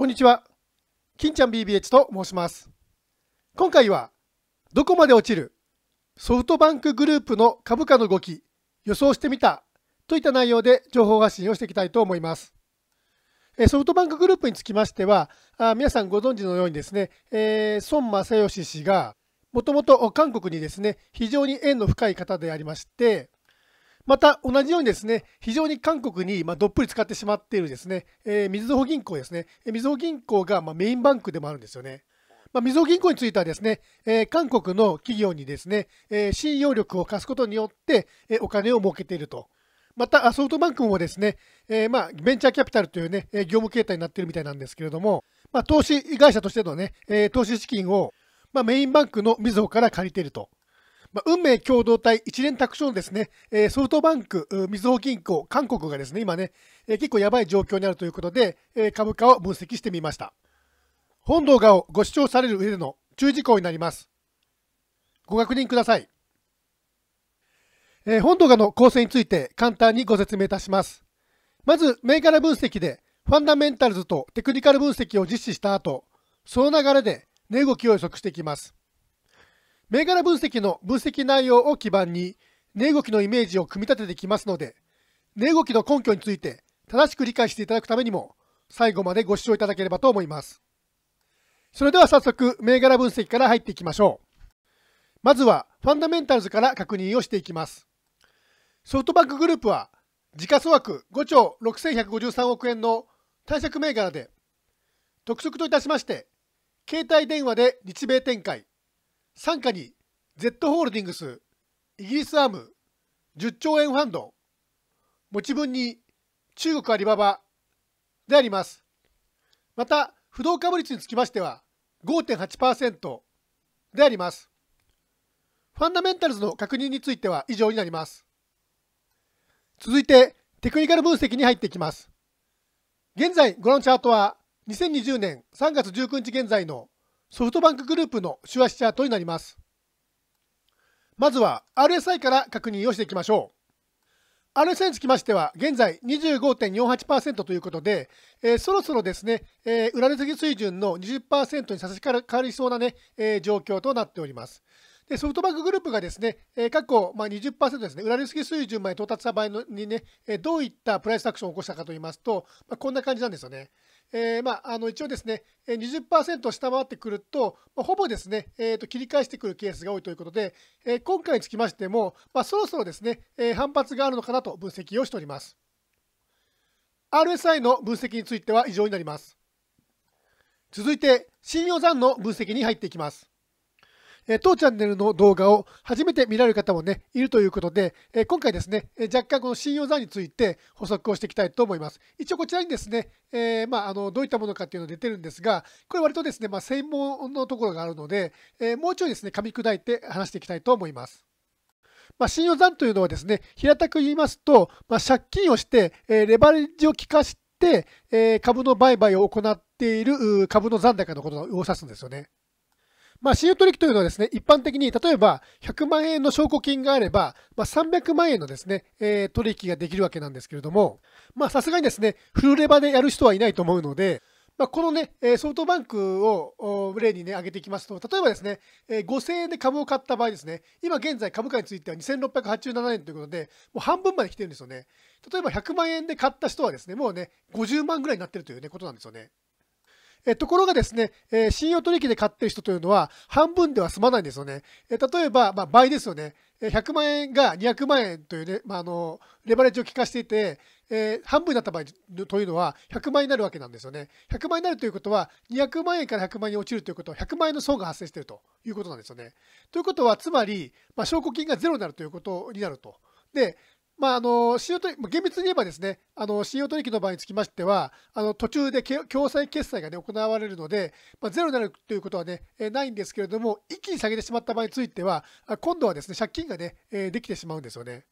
こんにちは。金ちゃん BBH と申します。今回は、どこまで落ちるソフトバンクグループの株価の動き、予想してみたといった内容で情報発信をしていきたいと思います。ソフトバンクグループにつきましては、皆さんご存知のようにですね、えー、孫正義氏が、もともと韓国にですね、非常に縁の深い方でありまして、また同じようにですね、非常に韓国にまどっぷり使ってしまっているですね、えー、みずほ銀行ですね、みずほ銀行がまメインバンクでもあるんですよね。まあ、みずほ銀行についてはですね、えー、韓国の企業にですね、えー、信用力を貸すことによって、えお金を儲けていると。また、ソフトバンクもですね、えまあ、ベンチャーキャピタルというね、業務形態になっているみたいなんですけれども、まあ、投資会社としてのね、え投資資金を、まメインバンクのみずほから借りていると。まあ、運命共同体一連卓上のですね、えー、ソフトバンク、みずほ銀行、韓国がですね、今ね、えー、結構やばい状況にあるということで、えー、株価を分析してみました。本動画をご視聴される上での注意事項になります。ご確認ください。えー、本動画の構成について簡単にご説明いたします。まず、銘柄分析でファンダメンタルズとテクニカル分析を実施した後、その流れで値動きを予測していきます。銘柄分析の分析内容を基盤に値動きのイメージを組み立ててきますので、値動きの根拠について正しく理解していただくためにも、最後までご視聴いただければと思います。それでは早速、銘柄分析から入っていきましょう。まずは、ファンダメンタルズから確認をしていきます。ソフトバンクグループは、時価総額5兆6153億円の対策銘柄で、特色といたしまして、携帯電話で日米展開、傘下に Z ホールディングス、イギリスアーム、10兆円ファンド、持ち分に中国アリババであります。また、不動株率につきましては5.8%であります。ファンダメンタルズの確認については以上になります。続いて、テクニカル分析に入っていきます。現在ご覧のチャートは、2020年3月19日現在のソフトバンクグループの手話チャートになります。まずは RSI から確認をしていきましょう。RSI につきましては、現在25.48%ということで、えー、そろそろですね、えー、売られすぎ水準の20%に差し掛かりそうなね、えー、状況となっております。でソフトバンクグループがですね、えー、過去、まあ、20%ですね、売られすぎ水準まで到達した場合のにね、えー、どういったプライスアクションを起こしたかといいますと、まあ、こんな感じなんですよね。えー、まあ、あの一応ですね、20%を下回ってくると、まあ、ほぼですね、えー、と切り返してくるケースが多いということで、えー、今回につきましても、まあ、そろそろですね、え反発があるのかなと分析をしております。RSI の分析については以上になります。続いて、信用残の分析に入っていきます。え当チャンネルの動画を初めて見られる方もね、いるということで、え今回ですね、え若干この信用残について補足をしていきたいと思います。一応こちらにですね、えー、まあ、あのどういったものかっていうのが出てるんですが、これ割とですね、まあ、専門のところがあるので、えー、もうちょいですね、噛み砕いて話していきたいと思います。まあ、信用残というのはですね、平たく言いますと、まあ、借金をして、えー、レバレッジを効かして、え株の売買を行っている株の残高のことを指すんですよね。まあ、信用取引というのはですね、一般的に、例えば100万円の証拠金があれば、まあ、300万円のですね、えー、取引ができるわけなんですけれども、まあ、さすがにですね、フルレバでやる人はいないと思うので、まあ、このね、ソフトバンクを例にね、挙げていきますと、例えばですね、5000円で株を買った場合ですね、今現在株価については2687円ということで、もう半分まで来てるんですよね。例えば100万円で買った人はですね、もうね、50万ぐらいになってるという、ね、ことなんですよね。えところがですね、え信用取引で買ってる人というのは半分では済まないんですよね。え例えば、まあ、倍ですよね。100万円が200万円というね、まあ、あのレバレッジを効かしていて、えー、半分になった場合というのは100万円になるわけなんですよね。100万円になるということは200万円から100万円に落ちるということは100万円の損が発生しているということなんですよね。ということはつまり、まあ、証拠金がゼロになるということになると。で、まあ、あの信用取厳密に言えばですね、あの信用取引の場合につきましては、あの途中で共済決済が、ね、行われるので、まあ、ゼロになるということはね、えないんですけれども、一気に下げてしまった場合については、今度はですね、借金がね、えできてしまうんですよね。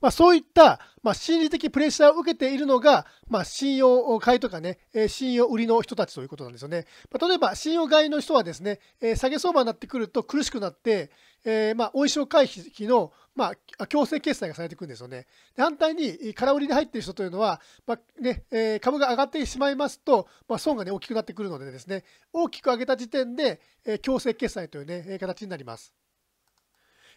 まあ、そういった、まあ、心理的プレッシャーを受けているのが、まあ、信用買いとかね、信用売りの人たちということなんですよね。ま、例えば、信用買いの人はですね、え下げ相場になってくると苦しくなって、え、まあ、お衣装回避の、まあ、強制決済がされていくんですよね。で反対に、空売りで入っている人というのは、まあねえー、株が上がってしまいますと、まあ、損が、ね、大きくなってくるのでですね、大きく上げた時点で、えー、強制決済という、ね、形になります。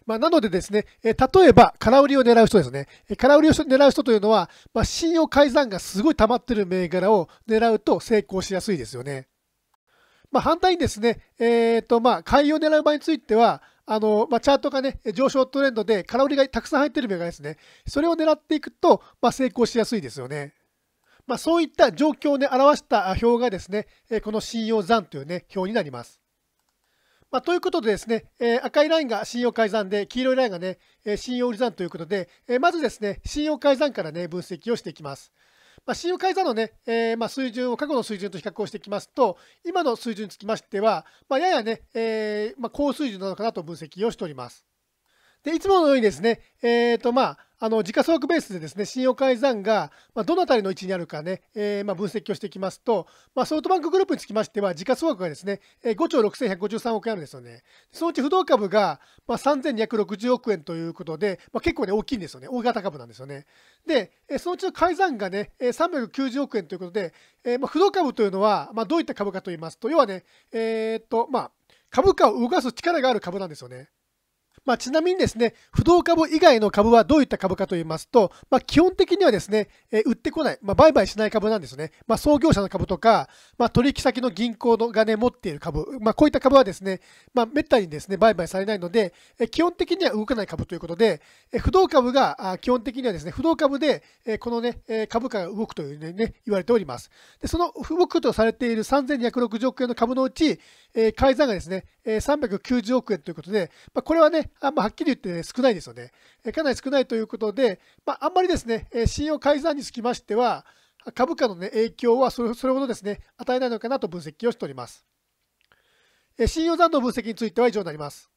まあ、なのでですね、え例えば空売りを狙う人ですね、空売りを狙う人というのは、まあ、信用改ざんがすごい溜まってる銘柄を狙うと成功しやすいですよね。まあ、反対にですね、えーとまあ、買いを狙う場合については、あのまあ、チャートがね、上昇トレンドで空売りがたくさん入ってる銘柄ですね、それを狙っていくと、まあ、成功しやすいですよね。まあ、そういった状況で表した表がですね、この信用残というね、表になります。まあ、ということでですね、えー、赤いラインが信用改ざんで、黄色いラインがね、えー、信用売り算ということで、えー、まずですね、信用改ざんからね、分析をしていきます。まあ、信用改ざんのね、えまあ、水準を過去の水準と比較をしていきますと、今の水準につきましては、まあ、ややね、えまあ、高水準なのかなと分析をしております。で、いつものようにですね、えっ、と、まあ、あの時価総額ベースでですね、信用改ざんが、ま、どのあたりの位置にあるかね、えー、ま、分析をしていきますと、まあ、ソフトバンクグループにつきましては、時価総額がですね、5兆6153億円あるんですよね。そのうち不動株が、ま、3260億円ということで、まあ、結構ね、大きいんですよね。大型株なんですよね。で、そのうちの改ざんがね、390億円ということで、えー、ま、不動株というのは、ま、どういった株かといいますと、要はね、えー、っと、まあ、株価を動かす力がある株なんですよね。まあ、ちなみにですね、不動株以外の株はどういった株かといいますと、まあ、基本的にはですね、え売ってこない、まあ、売買しない株なんですね。まあ、創業者の株とか、まあ、取引先の銀行のがね、持っている株、まあ、こういった株はですね、まあ、めったにですね、売買されないので、え基本的には動かない株ということで、え不動株が基本的にはですね、不動株で、えこのね、え株価が動くというね、ね、言われております。で、その動くとされている3260億円の株のうち、え改ざんがですね、え390億円ということで、まあ、これはね、あまあ、はっきり言って、ね、少ないですよね。かなり少ないということで、まあ、あんまりですね、信用改ざんにつきましては、株価の、ね、影響はそれそれほどですね、与えないのかなと分析をしております。信用残の分析については以上になります。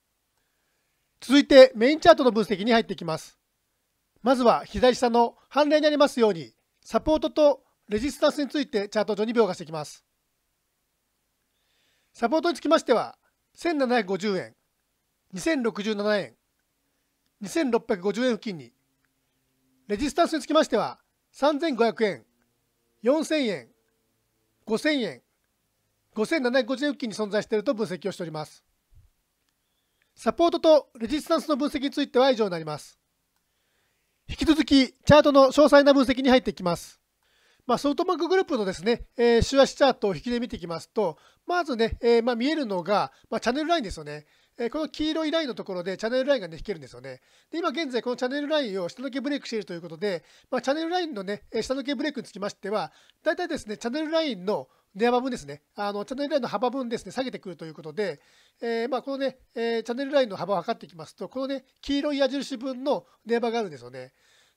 続いて、メインチャートの分析に入っていきます。まずは左下の判例にありますように、サポートとレジスタンスについてチャート上に描画していきます。サポートにつきましては、1750円、2067円、2650円付近に、レジスタンスにつきましては、3500円、4000円、5000円、5750円付近に存在していると分析をしております。サポートとレジスタンスの分析については以上になります。引き続き、チャートの詳細な分析に入っていきます。まあ、ソフトバンクグループのですね、えー、週足チャートを引きで見ていきますと、まずね、えー、まあ、見えるのが、まあ、チャンネルラインですよね。え、この黄色いラインのところでチャンネルラインがね、引けるんですよね。で、今現在このチャンネルラインを下抜けブレイクしているということで、まあ、チャンネルラインのね、下抜けブレイクにつきましては、大体ですね、チャンネルラインの値幅分ですね、あのチャンネルラインの幅分ですね、下げてくるということで、えー、まあ、このね、えー、チャンネルラインの幅を測っていきますと、このね、黄色い矢印分の値幅があるんですよね。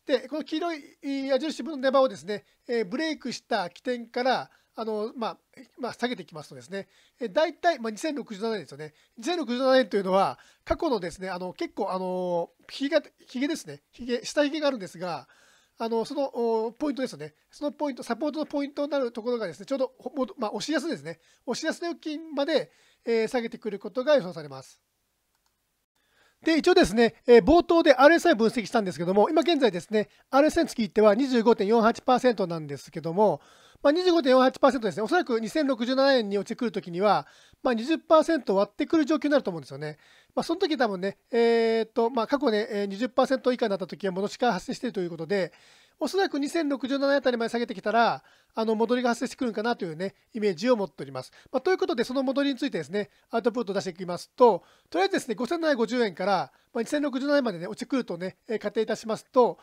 で、この黄色い矢印分の値場をですね、えー、ブレイクした起点から、あのまあまあ、下げていきますとですね、え大体、まあ、2067年ですよね。2067年というのは、過去のですね、あの結構、あのひげひげですね、ひげ下ひげがあるんですが、あのそのポイントですよね。そのポイント、サポートのポイントになるところがですね、ちょうど、まあ、押しやすいですね。押しやすい付近まで、えー、下げてくることが予想されます。で、一応ですね、えー、冒頭で RSI 分析したんですけども、今現在ですね、RSI につきては25.48%なんですけども、まあ、25.48%ですね、おそらく2067年に落ちてくるときには、まあ20%割ってくる状況になると思うんですよね。まあ、その時多分ね、えー、っと、まあ、過去ね、20%以下になった時は戻しが発生しているということで、おそらく2067年あたりまで下げてきたら、あの戻りが発生してくるかなというね、イメージを持っております。まあ、ということで、その戻りについてですね、アウトプットを出していきますと、とりあえずですね、5750円から、まあ、2067年までね、落ちくるとね、仮定いたしますと、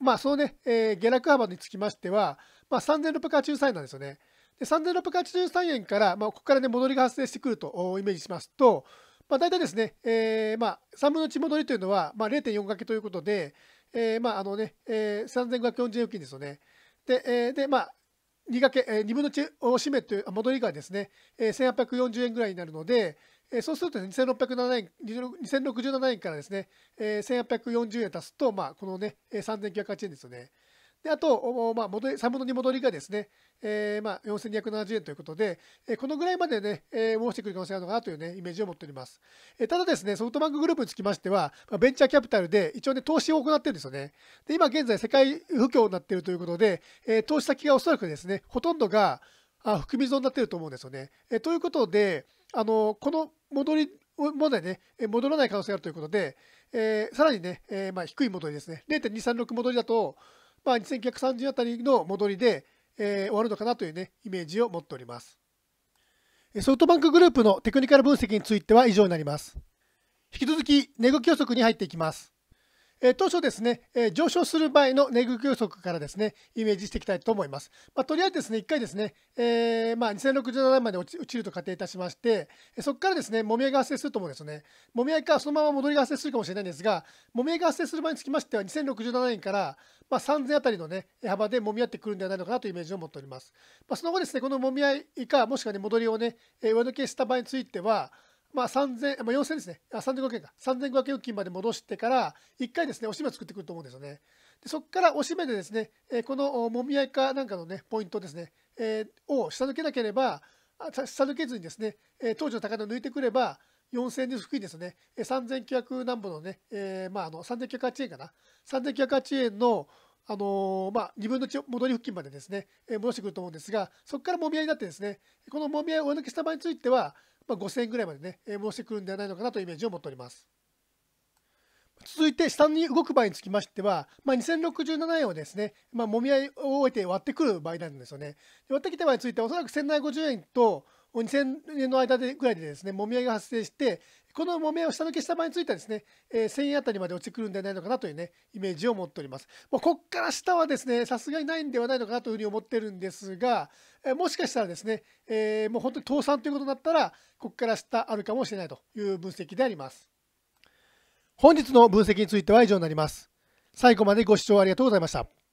まあ、そのね、えー、下落幅につきましては、まあ、3683円なんですよね。で3683円から、まあ、ここからね、戻りが発生してくるとイメージしますと、まあ、大体ですね、えー、まあ、3分の1戻りというのは、まあ、0.4掛けということで、えー、まあ、あのね、えー、3540円付近ですよね。で、えー、で、まあ、2掛け、えー、2分の1を占めという戻りがですね、えー、1840円ぐらいになるので、えー、そうすると、ね、2607円、2067円からですね、えー、1840円足すと、まあ、このね、3908円ですよね。であと、まあ、戻り3分の2戻りがですね、えー、まあ、4270円ということで、えこのぐらいまでね、えー、申してくる可能性があるのかなというね、イメージを持っております。えただですね、ソフトバンクグループにつきましては、ま、ベンチャーキャピタルで一応ね、投資を行ってるんですよね。で、今現在世界不況になっているということで、え投資先がおそらくですね、ほとんどがあ含み損になっていると思うんですよね。えということで、あのこの戻りまでね、戻らない可能性があるということで、えー、さらにね、えー、まあ、低い戻りですね、0.236戻りだと、まあ、2930あたりの戻りで、えー、終わるのかなというね、イメージを持っております。ソフトバンクグループのテクニカル分析については以上になります。引き続き、値動き予測に入っていきます。え当初ですね、え上昇する場合の値動き予測からですね、イメージしていきたいと思います。まあ、とりあえずですね、1回ですね、えー、まあ、2067年まで落ちると仮定いたしまして、そこからですね、もみ合いが発生すると思うんですよね。もみ合いか、そのまま戻りが発生するかもしれないんですが、もみ合いが発生する場合につきましては、2067年から、まあ、3000あたりのね、幅でもみ合ってくるんではないのかなというイメージを持っております。まあ、その後ですね、このもみ合いか、もしくはね、戻りをね、上抜けした場合については、まあ、3000、まあ、4000ですね。あ、3500円か。3500円付近まで戻してから、1回ですね、押し目を作ってくると思うんですよね。でそこから押し目でですね、えこのもみ合いかなんかのね、ポイントですね、えー、を下抜けなければ、下抜けずにですね、え当時の高値を抜いてくれば、4000円付近ですね、3900何本のね、えー、まあ、あの、3908円かな。3908円の、あのー、まあ、2分の1戻り付近までですね、え戻してくると思うんですが、そこからもみ合いになってですね、このもみ合いを上抜けした場合については、まあ、5000円ぐらいまでね、え戻してくるんではないのかなというイメージを持っております。続いて下に動く場合につきましては、まあ、2067円をですね、まあ、もみ合いを終えて割ってくる場合なんですよね。割ってきた場合については、おそらく1750円と2000円の間でぐらいでですね、もみ合いが発生して、このもみ合いを下抜けした場合についてはですね、えー、1000円あたりまで落ちてくるんではないのかなというね、イメージを持っております。もうこっから下はですね、さすがにないんではないのかなというふうに思ってるんですが、えー、もしかしたらですね、えー、もう本当に倒産ということになったら、ここから下あるかもしれないという分析であります。本日の分析については以上になります。最後までご視聴ありがとうございました。